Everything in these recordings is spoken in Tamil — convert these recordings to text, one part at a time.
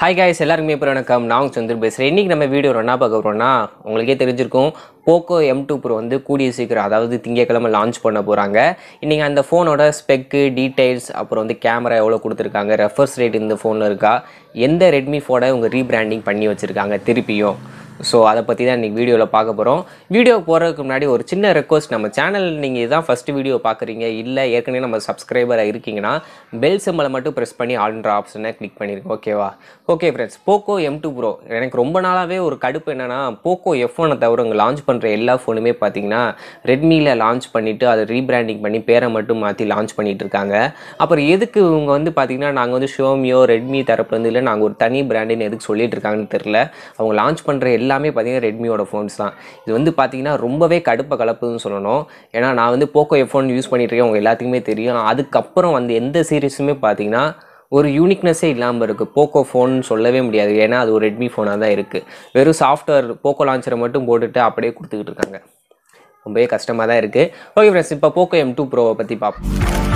ஹாய் காய்ஸ் எல்லாருக்குமே இப்போ வணக்கம். நான் உங்க சந்திர பேசுகிறேன் இன்றைக்கி நம்ம வீடியோ என்ன பார்க்க போகிறோம்னா உங்களுக்கே தெரிஞ்சிருக்கும் போக்கோ எம் டூ ப்ரோ வந்து கூடிய சீக்கிரம் அதாவது திங்கக்கிழமை லான்ச் பண்ண போகிறாங்க இன்றைக்கி அந்த ஃபோனோட ஸ்பெக்கு டீட்டெயில்ஸ் அப்புறம் வந்து கேமரா எவ்வளோ கொடுத்துருக்காங்க ரெஃபர்ஸ் ரேட் இந்த ஃபோனில் இருக்கா எந்த ரெட்மி ஃபோனை இவங்க ரீபிராண்டிங் பண்ணி வச்சுருக்காங்க திருப்பியும். ஸோ அதை பற்றி தான் இன்றைக்கி வீடியோவில் பார்க்க போகிறோம் வீடியோ போகிறதுக்கு முன்னாடி ஒரு சின்ன ரெக்வஸ்ட் நம்ம சேனல் நீங்கள் இதான் ஃபஸ்ட்டு வீடியோ பார்க்குறீங்க இல்லை ஏற்கனவே நம்ம சப்ஸ்கிரைபராக இருக்கீங்கன்னா பெல் சிம்பலை மட்டும் ப்ரெஸ் பண்ணி ஆல்ன்ற ஆப்ஷனை கிளிக் பண்ணிடுங்க ஓகேவா okay friends Poco M two pro எனக்கு ரொம்ப நாளாகவே ஒரு கடுப்பு என்னென்னா போக்கோ எஃப் ஒனை தவிர இங்கே லான்ச் பண்ணுற எல்லா ஃபோனுமே பார்த்தீங்கன்னா ரெட்மியில் லான்ச் பண்ணிவிட்டு அதை ரீபிராண்டிங் பண்ணி பேரை மட்டும் மாற்றி லான்ச் பண்ணிகிட்டு இருக்காங்க. அப்புறம் எதுக்கு இவங்க வந்து பார்த்தீங்கன்னா நாங்கள் வந்து ஷோமியோ ரெட்மி தரப்புலேருந்து இல்லை நாங்கள் ஒரு தனி பிராண்டுன்னு எதுக்கு சொல்லிட்டு இருக்காங்கன்னு தெரில அவங்க லான்ச் பண்ணுற எல்லா எல்லாமே பார்த்தீங்கன்னா ரெட்மியோட ஃபோன்ஸ் தான். இது வந்து பார்த்தீங்கன்னா ரொம்பவே கடுப்பை கலப்புன்னு சொல்லணும். ஏன்னா நான் வந்து போக்கோ எஃப் ஒன் யூஸ் பண்ணிகிட்ருக்கேன் உங்கள் எல்லாத்துக்குமே தெரியும். அதுக்கப்புறம் வந்து எந்த சீரீஸுமே பார்த்தீங்கன்னா ஒரு யூனிக்னஸே இல்லாமல் இருக்குது போக்கோ ஃபோன் சொல்லவே முடியாது. ஏன்னா அது ஒரு ரெட்மி ஃபோனாக தான் இருக்குது வெறும் சாஃப்ட்வேர் போக்கோ லான்ச்சரை மட்டும் போட்டுட்டு அப்படியே கொடுத்துக்கிட்டு இருக்காங்க. ரொம்பவே கஷ்டமாக தான் இருக்குது ஓகே ஃப்ரெண்ட்ஸ் இப்போ போக்கோ எம் டூ ப்ரோவை பற்றி பார்ப்போம்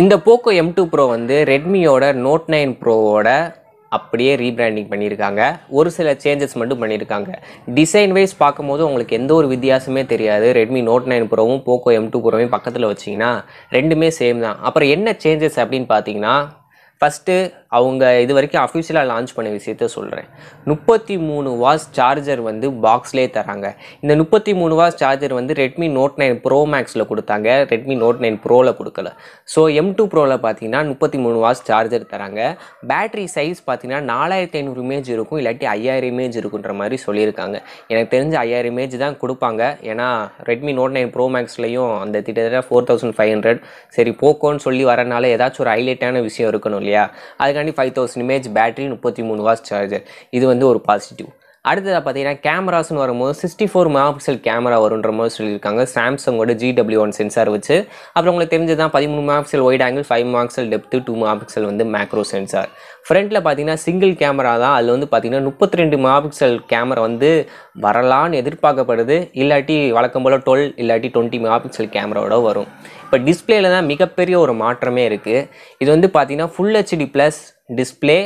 இந்த போக்கோ எம் டூ ப்ரோ வந்து ரெட்மியோட நோட் நைன் ப்ரோவோட அப்படியே ரீபிராண்டிங் பண்ணியிருக்காங்க. ஒரு சில சேஞ்சஸ் மட்டும் பண்ணியிருக்காங்க. டிசைன் வைஸ் பார்க்கும்போது உங்களுக்கு எந்த ஒரு வித்தியாசமே தெரியாது. ரெட்மி நோட் நைன் ப்ரோவும் போக்கோ எம் டூ ப்ரோவையும் பக்கத்தில் வச்சிங்கன்னா ரெண்டுமே சேம் தான். அப்புறம் என்ன சேஞ்சஸ் அப்படின்னு பார்த்தீங்கன்னா ஃபஸ்ட்டு அவங்க இது வரைக்கும் அஃபிஷியலாக லான்ச் பண்ண விஷயத்த சொல்கிறேன் முப்பத்தி மூணு வாஸ் சார்ஜர் வந்து பாக்ஸ்லேயே தராங்க. இந்த முப்பத்தி மூணு வாஸ் சார்ஜர் வந்து ரெட்மி நோட் நைன் ப்ரோ மேக்ஸில் கொடுத்தாங்க. ரெட்மி நோட் நைன் ப்ரோவில் கொடுக்கல. ஸோ எம் டூ ப்ரோவில் பார்த்தீங்கன்னா முப்பத்தி மூணு வாஸ் சார்ஜர் தராங்க. பேட்ரி சைஸ் பார்த்தீங்கன்னா நாலாயிரத்தி ஐநூறு இமேஜ் இருக்கும். இல்லாட்டி ஐயாயிரம் இமேஜ் இருக்குன்ற மாதிரி சொல்லியிருக்காங்க. எனக்கு தெரிஞ்ச ஐயாயிரம் இமேஜ் தான் கொடுப்பாங்க. ஏன்னா ரெட்மி நோட் நைன் ப்ரோ மேக்ஸ்லையும் அந்த கிட்டத்தட்ட ஃபோர் தௌசண்ட் ஃபைவ் ஹண்ட்ரட் சரி போக்கோன்னு சொல்லி வரனால ஏதாச்சும் ஒரு ஹைலைட்டான விஷயம் இருக்கணும் இல்லையா? அதுக்காண்டி ஃபைவ் தௌசண்ட் இமேஜ் பேட்டரி முப்பத்தி மூணு வாட்ஸ் சார்ஜர் இது வந்து ஒரு பாசிட்டிவ் அடுத்ததாக பார்த்தீங்கன்னா கேமராஸ்னு வரும்போது sixty four megapixel camera வருன்ற மாதிரி சொல்லியிருக்காங்க. சாம்சங்கோட ஜிடபிள்யூ ஒன் சென்சார் வச்சு. அப்புறம் உங்களுக்கு தெரிஞ்சதான் பதிமூணு megapixel wide angle five megapixel depth two megapixel வந்து மேக்ரோ சென்சார் ஃப்ரண்ட்டில் பார்த்தீங்கன்னா சிங்கிள் கேமரா தான். அதில் வந்து பார்த்தீங்கன்னா முப்பத்தி ரெண்டு மெகா பிக்சல் கேமரா வந்து வரலான்னு எதிர்பார்க்கப்படுது. இல்லாட்டி வழக்கம் போல் டுவெல் இல்லாட்டி டுவெண்ட்டி மெகா பிக்சல் கேமராவோட வரும். இப்போ டிஸ்பிளேல தான் மிகப்பெரிய ஒரு மாற்றமே இருக்குது இது வந்து பார்த்தீங்கன்னா ஃபுல் ஹெச்டி ப்ளஸ் டிஸ்பிளே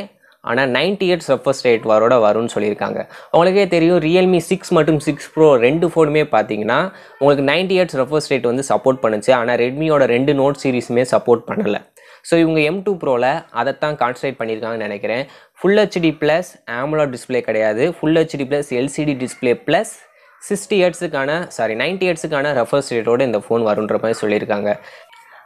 ஆனால் நைன்டி எயிட் சர்ஃபஸ் ரேட் வரோட வரும்னு சொல்லியிருக்காங்க. உங்களுக்கே தெரியும் ரியல்மி சிக்ஸ் மற்றும் சிக்ஸ் ப்ரோ ரெண்டு ஃபோனுமே பார்த்தீங்கன்னா உங்களுக்கு நைன்டி எயிட் சர்ஃபஸ் ரேட் வந்து சப்போர்ட் பண்ணுச்சு. ஆனால் ரெட்மியோட ரெண்டு நோட் சீரிஸுமே சப்போர்ட் பண்ணலை. ஸோ இவங்க எம் டூ ப்ரோவில் அதைத்தான் கான்சன்ட்ரேட் பண்ணியிருக்காங்கன்னு நினைக்கிறேன். Full HD plus AMOLED display கிடையாது. Full HD plus LCD display plus sixty ஹெட்ஸுக்கான sorry ninety ஹெட்ஸுக்கான ரெஃபர்ஸ் ரேட்டோட இந்த ஃபோன் வருன்ற மாதிரி சொல்லியிருக்காங்க.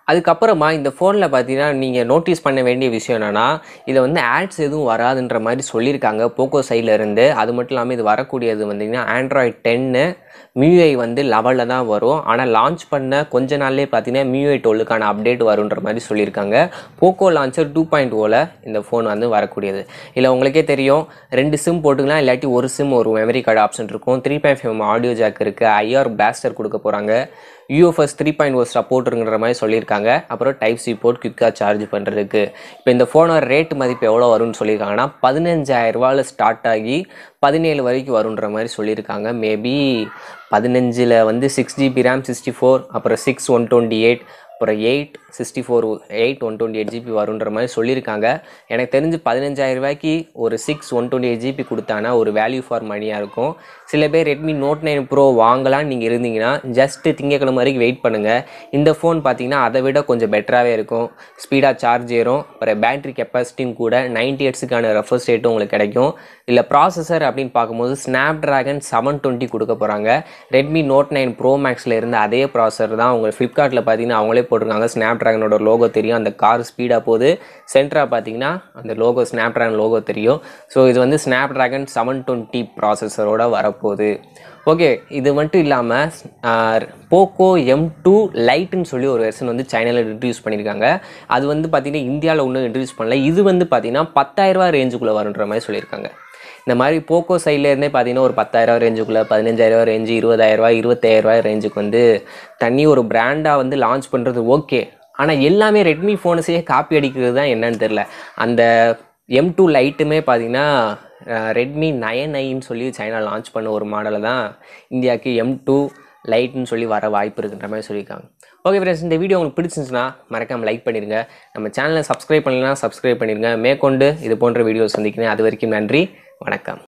அதுக்கப்புறமா இந்த ஃபோனில் பார்த்தீங்கன்னா நீங்கள் நோட்டீஸ் பண்ண வேண்டிய விஷயம் என்னென்னா இதில் வந்து ஆட்ஸ் எதுவும் வராதுன்ற மாதிரி சொல்லியிருக்காங்க. போக்கோ சைடில் இருந்து. அது மட்டும் இல்லாமல் இது வரக்கூடியது வந்தீங்கன்னா ஆண்ட்ராய்ட் டென்னு மியூஐ வந்து லெவலில் தான் வரும். ஆனால் லான்ச் பண்ண கொஞ்ச நாள்லேயே பார்த்தீங்கன்னா மியூஐ டோலுக்கான அப்டேட் வருன்ற மாதிரி சொல்லியிருக்காங்க. போக்கோ லான்ச்சர் டூ பாயிண்ட் ஓவில் இந்த ஃபோன் வந்து வரக்கூடியது. இல்லை உங்களுக்கே தெரியும் ரெண்டு சிம் போட்டுக்கலாம் இல்லாட்டி ஒரு சிம் ஒரு மெமரி கார்டு ஆப்ஷன் இருக்கும். Three point five audio jack இருக்குது ஐஆர் பிளாஸ்டர் கொடுக்க போகிறாங்க யூஎஃப்எஸ் த்ரீ பாயிண்ட் ஓ சப்போர்ட்டுங்கிற மாதிரி சொல்லியிருக்காங்க. அப்புறம் டைப் சி போர்ட் குயிக்காக சார்ஜ் பண்ணுறதுக்கு இப்போ இந்த ஃபோனோட ரேட் மதிப்பு எவ்வளோ வரும்னு சொல்லியிருக்காங்கன்னா பதினஞ்சாயிரம் ரூபாயில் ஸ்டார்ட் ஆகி பதினேழு வரைக்கும் வருன்ற மாதிரி சொல்லியிருக்காங்க. மேபி பதினஞ்சில் வந்து six GB RAM sixty four அப்புறம் சிக்ஸ் ஒன் டுவெண்ட்டி எயிட் அப்புறம் eight sixty four eight one twenty eight GB வருன்ற மாதிரி சொல்லியிருக்காங்க. எனக்கு தெரிஞ்சு பதினஞ்சாயிரம் ரூபாய்க்கு ஒரு six one twenty eight GB கொடுத்தானா ஒரு வேல்யூ ஃபார் மணியாக இருக்கும். சில பேர் ரெட்மி நோட் நைன் ப்ரோ வாங்கலாம்னு நீங்கள் இருந்தீங்கன்னா ஜஸ்ட்டு திங்கக்கிழமை வரைக்கும் வெயிட் பண்ணுங்கள் இந்த ஃபோன் பார்த்தீங்கன்னா அதை விட கொஞ்சம் பெட்டராகவே இருக்கும். ஸ்பீடாக சார்ஜ் ஏறும். அப்புறம் பேட்டரி கெப்பாசிட்டியும் கூட நைன்டி எட்ஸுக்கான ரெஃபர்ஸ் ரேட்டும் உங்களுக்கு கிடைக்கும். இல்லை ப்ராசஸர் அப்படின்னு பார்க்கும்போது ஸ்னாப் ட்ராகன் செவன் டுவெண்ட்டி கொடுக்க போகிறாங்க ரெட்மி நோட் நைன் ப்ரோ மேக்ஸில் இருந்த அதே ப்ராசஸர் தான். உங்கள் ஃப்ளிப்கார்ட்டில் பார்த்தீங்கன்னா அவங்களே போட்டிருக்காங்க. ஸ்னாப் ட்ராகனோட லோகோ தெரியும். அந்த கார் ஸ்பீடாக போகுது. சென்டராக பார்த்தீங்கன்னா அந்த லோகோ ஸ்னாப் ட்ராகன் லோகோ தெரியும். ஸோ இது வந்து ஸ்னாப் ட்ராகன் செவன் டுவெண்ட்டி ப்ராசஸரோட வரப்போகுது. ஓகே இது மட்டும் இல்லாமல் போக்கோ எம் டூ லைட்டுன்னு சொல்லி ஒரு வெர்ஷன் வந்து சைனாவில் இன்ட்ரடியூஸ் பண்ணியிருக்காங்க அது வந்து பார்த்திங்கன்னா இந்தியாவில் ஒன்றும் இன்ட்ரடியூஸ் பண்ணல. இது வந்து பார்த்திங்கன்னா பத்தாயிரரூபா ரேஞ்சுக்குள்ளே வருன்ற மாதிரி சொல்லியிருக்காங்க. இந்த மாதிரி போக்கோ சைட்லேருந்தே பார்த்தீங்கன்னா ஒரு பத்தாயிரம் ரேஞ்சுக்குள்ளே பதினஞ்சாயிரரூவா ரேஞ்சு இருபதாயிரரூவா இருபத்தாயிரரூவா ரேஞ்சுக்கு வந்து தண்ணி ஒரு பிராண்டாக வந்து லான்ச் பண்ணுறது ஓகே ஆனால் எல்லாமே ரெட்மி ஃபோன்ஸையே காப்பி அடிக்கிறது தான் என்னன்னு தெரில அந்த எம் டூ லைட்டுமே பார்த்தீங்கன்னா ரெட்மி நயன் ஐன்னு சொல்லி சைனா லான்ச் பண்ண ஒரு மாடலை தான் இந்தியாவுக்கு எம் டூ லைட்னு சொல்லி வர வாய்ப்பு இருக்குன்ற மாதிரி சொல்லியிருக்காங்க. ஓகே ஃப்ரெண்ட்ஸ் இந்த வீடியோ உங்களுக்கு பிடிச்சிருந்துச்சுன்னா மறக்காமல் லைக் பண்ணிடுங்க நம்ம சேனலை சப்ஸ்கிரைப் பண்ணலாம் சப்ஸ்கிரைப் பண்ணிடுங்க மேற்கொண்டு இது போன்ற வீடியோ சந்திக்கிறேன். அது வரைக்கும் நன்றி. வணக்கம்